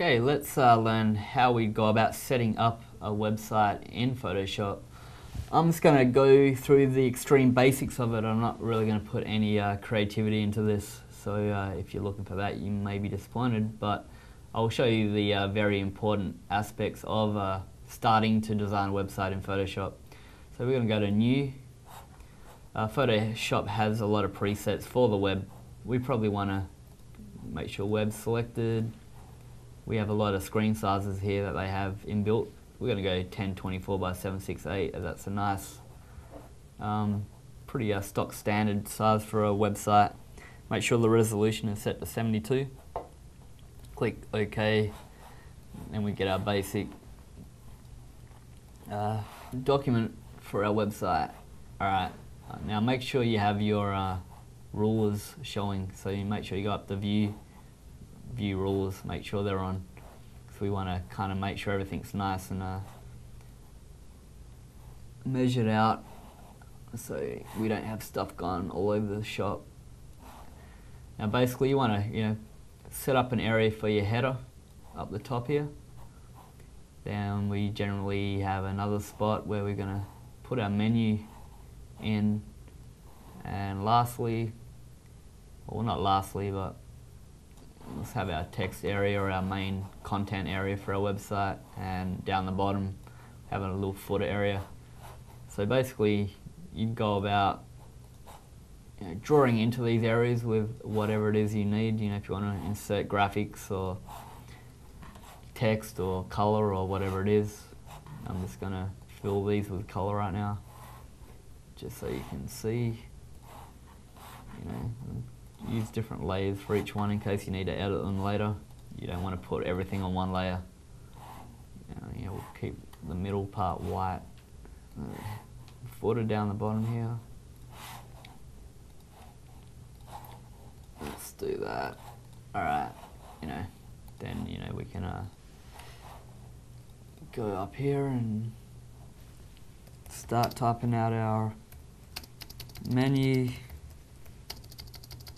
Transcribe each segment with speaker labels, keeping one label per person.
Speaker 1: Okay, let's uh, learn how we go about setting up a website in Photoshop. I'm just going to go through the extreme basics of it. I'm not really going to put any uh, creativity into this, so uh, if you're looking for that, you may be disappointed. But I'll show you the uh, very important aspects of uh, starting to design a website in Photoshop. So we're going to go to New. Uh, Photoshop has a lot of presets for the web. We probably want to make sure web's selected. We have a lot of screen sizes here that they have inbuilt. We're going to go 1024 by 768 as that's a nice, um, pretty uh, stock standard size for a website. Make sure the resolution is set to 72. Click OK and we get our basic uh, document for our website. Alright, now make sure you have your uh, rulers showing. So you make sure you go up to view, view rulers, make sure they're on. Because we want to kind of make sure everything's nice and uh, measured out so we don't have stuff gone all over the shop. Now basically you want to you know set up an area for your header up the top here. Then we generally have another spot where we're going to put our menu in and lastly well not lastly but let's have our text area or our main content area for our website and down the bottom having a little footer area. So basically you go about you know, drawing into these areas with whatever it is you need. You know if you want to insert graphics or text or color or whatever it is I'm just gonna fill these with color right now just so you can see you know use different layers for each one in case you need to edit them later. You don't want to put everything on one layer. You we'll keep the middle part white. Uh, footer down the bottom here. Let's do that. Alright, you know, then, you know, we can uh, go up here and start typing out our menu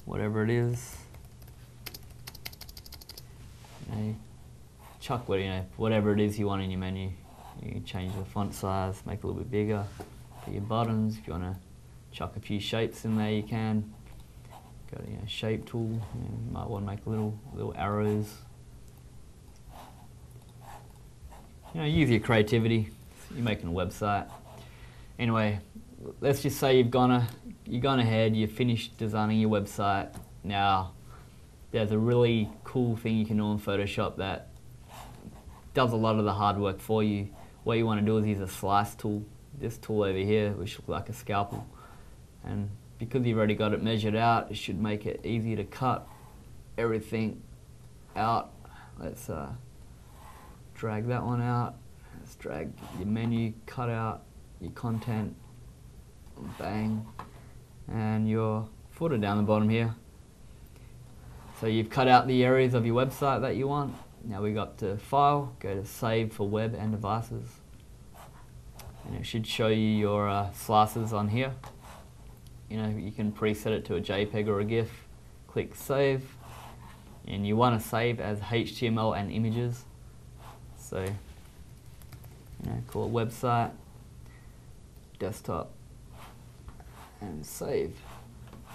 Speaker 1: whatever it is. Know, chuck what you know, whatever it is you want in your menu. You change the font size, make it a little bit bigger. For your buttons, if you want to chuck a few shapes in there, you can. Go to you know, shape tool. Know, you might want to make little little arrows. You know, use your creativity. You're making a website. Anyway, let's just say you've gone a, you've gone ahead, you've finished designing your website. Now, there's a really cool thing you can do in Photoshop that does a lot of the hard work for you. What you want to do is use a slice tool, this tool over here, which looks like a scalpel. And because you've already got it measured out, it should make it easy to cut everything out. Let's uh, drag that one out. Let's drag your menu, cut out your content, bang, and your footer down the bottom here. So you've cut out the areas of your website that you want. Now we got to File, go to Save for Web and Devices. And it should show you your uh, slices on here. You know, you can preset it to a JPEG or a GIF. Click Save. And you want to save as HTML and images. So, you know, call it website, desktop, and save.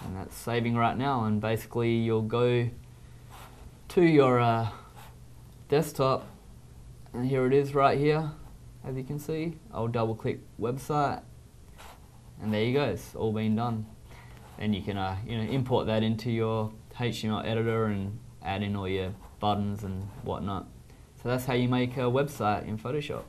Speaker 1: And that's saving right now and basically you'll go to your uh, desktop and here it is right here as you can see. I'll double click website and there you go, it's all been done. And you can uh, you know import that into your HTML editor and add in all your buttons and whatnot. So that's how you make a website in Photoshop.